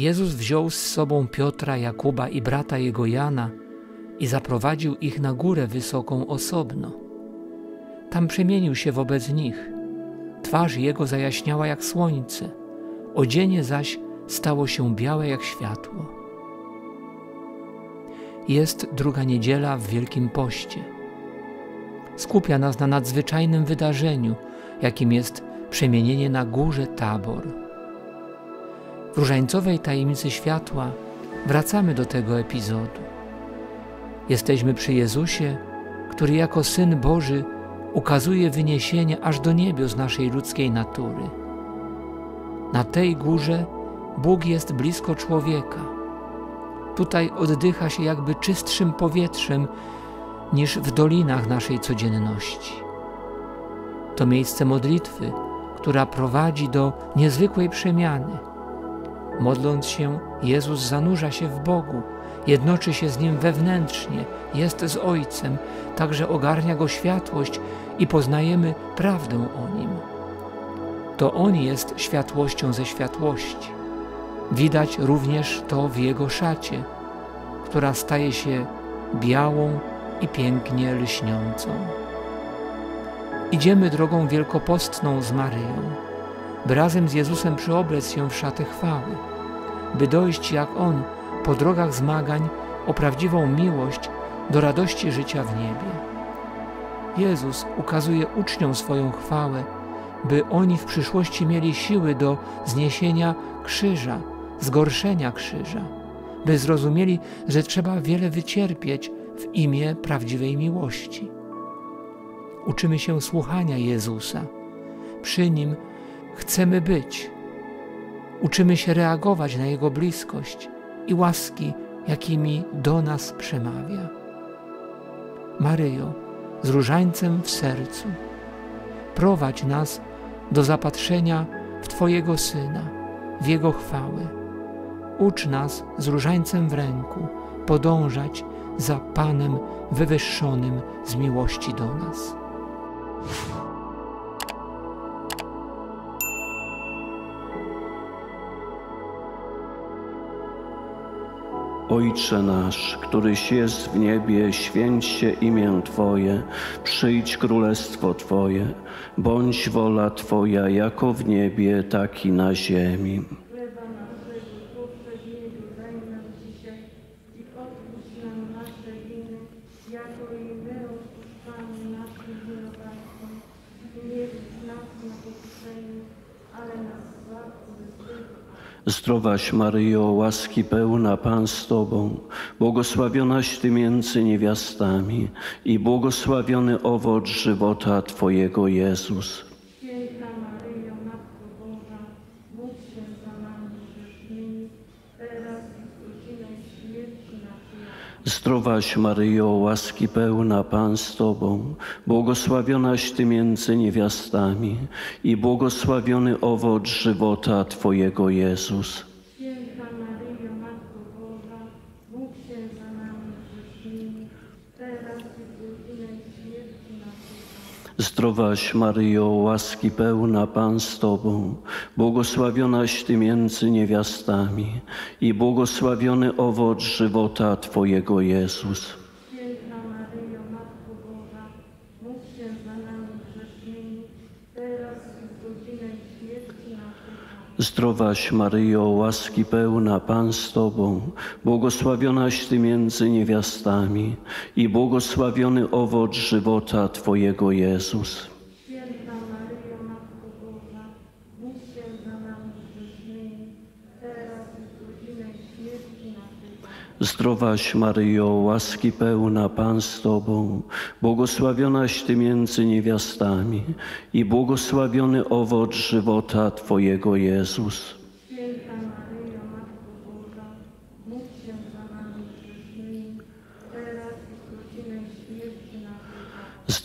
Jezus wziął z sobą Piotra, Jakuba i brata jego Jana i zaprowadził ich na górę wysoką osobno. Tam przemienił się wobec nich. Twarz jego zajaśniała jak słońce, odzienie zaś stało się białe jak światło. Jest druga niedziela w Wielkim Poście. Skupia nas na nadzwyczajnym wydarzeniu, jakim jest przemienienie na górze Tabor. W różańcowej tajemnicy światła wracamy do tego epizodu. Jesteśmy przy Jezusie, który jako Syn Boży ukazuje wyniesienie aż do niebios naszej ludzkiej natury. Na tej górze Bóg jest blisko człowieka. Tutaj oddycha się jakby czystszym powietrzem niż w dolinach naszej codzienności. To miejsce modlitwy, która prowadzi do niezwykłej przemiany. Modląc się, Jezus zanurza się w Bogu, jednoczy się z Nim wewnętrznie, jest z Ojcem, także ogarnia Go światłość i poznajemy prawdę o Nim. To On jest światłością ze światłości. Widać również to w Jego szacie, która staje się białą i pięknie lśniącą. Idziemy drogą wielkopostną z Maryją, by razem z Jezusem przyoblec się w szatę chwały, by dojść jak On po drogach zmagań o prawdziwą miłość do radości życia w niebie. Jezus ukazuje uczniom swoją chwałę, by oni w przyszłości mieli siły do zniesienia krzyża, zgorszenia krzyża, by zrozumieli, że trzeba wiele wycierpieć w imię prawdziwej miłości. Uczymy się słuchania Jezusa. Przy Nim chcemy być. Uczymy się reagować na Jego bliskość i łaski, jakimi do nas przemawia. Maryjo, z różańcem w sercu, prowadź nas do zapatrzenia w Twojego Syna, w Jego chwałę. Ucz nas z różańcem w ręku podążać za Panem wywyższonym z miłości do nas. Ojcze nasz, któryś jest w niebie, święć się imię Twoje, przyjdź królestwo Twoje, bądź wola Twoja jako w niebie, tak i na ziemi. Zdrowaś Maryjo, łaski pełna Pan z Tobą, błogosławionaś Ty między niewiastami i błogosławiony owoc żywota Twojego Jezus. Święta Maryjo, Matko Boża, módl się za nami grzesznymi, teraz i w godzinę śmierci naszej. Zdrowaś Maryjo, łaski pełna Pan z Tobą, błogosławionaś Ty między niewiastami i błogosławiony owoc żywota Twojego Jezus. Święta Maryjo, Matko Boża, się za nami grzesznymi, teraz i w godzinę śmierci naszej. Zdrowaś Maryjo, łaski pełna Pan z Tobą, błogosławionaś Ty między niewiastami i błogosławiony owoc żywota Twojego Jezus. Święta Maryjo, Matko Boża, módl się za nami grzesznymi, teraz i w godzinę śmierci naszej. Zdrowaś Maryjo, łaski pełna Pan z Tobą, błogosławionaś Ty między niewiastami i błogosławiony owoc żywota Twojego Jezus. Święta Maryjo, Matko Boża, módl się za nami grzesznymi, teraz i w godzinę śmierci naszej. Zdrowaś Maryjo, łaski pełna Pan z Tobą, błogosławionaś Ty między niewiastami i błogosławiony owoc żywota Twojego Jezus. Święta Maryjo, Matko Boża, módl się za nami grzesznymi, teraz i w godzinę śmierci naszej.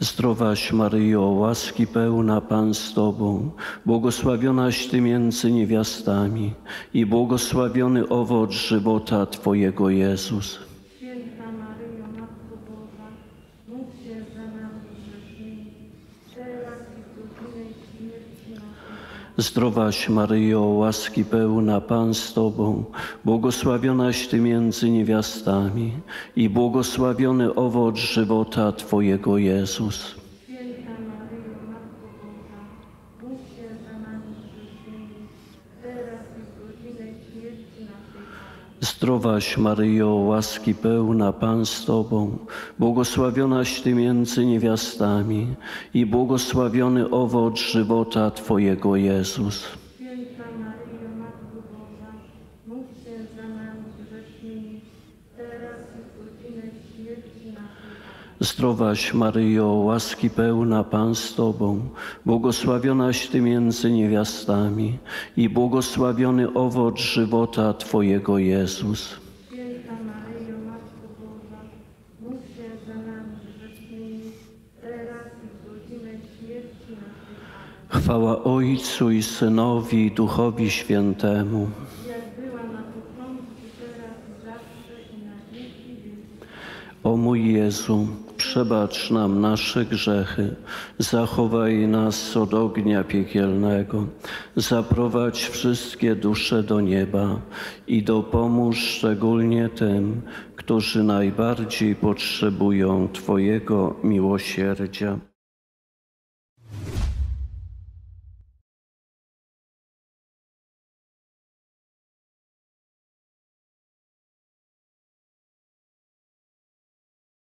Zdrowaś Maryjo, łaski pełna Pan z Tobą, błogosławionaś Ty między niewiastami i błogosławiony owoc żywota Twojego Jezus. Święta Maryjo, Matko Boża, módl się za nami grzesznymi, teraz i w godzinę śmierci naszej. Zdrowaś Maryjo, łaski pełna Pan z Tobą, błogosławionaś Ty między niewiastami i błogosławiony owoc żywota Twojego Jezus. Święta Maryjo, Matko Boża, módl się za nami grzesznymi, teraz i w godzinę śmierci naszej. Amen. Zdrowaś Maryjo, łaski pełna Pan z Tobą, błogosławionaś Ty między niewiastami i błogosławiony owoc żywota Twojego Jezus. Święta Maryjo, Matko Boża, módl się za nami grzesznymi, Zdrowaś Maryjo, łaski pełna Pan z Tobą, błogosławionaś Ty między niewiastami i błogosławiony owoc żywota Twojego Jezus. Święta Maryjo, Matko Boża, módl się za nami grzesznymi, teraz i w godzinę śmierci naszej. Chwała Ojcu i Synowi i Duchowi Świętemu. Jak była na początku, teraz i zawsze i na wieki wieków. O mój Jezu, przebacz nam nasze grzechy, zachowaj nas od ognia piekielnego, zaprowadź wszystkie dusze do nieba i dopomóż szczególnie tym, którzy najbardziej potrzebują Twojego miłosierdzia.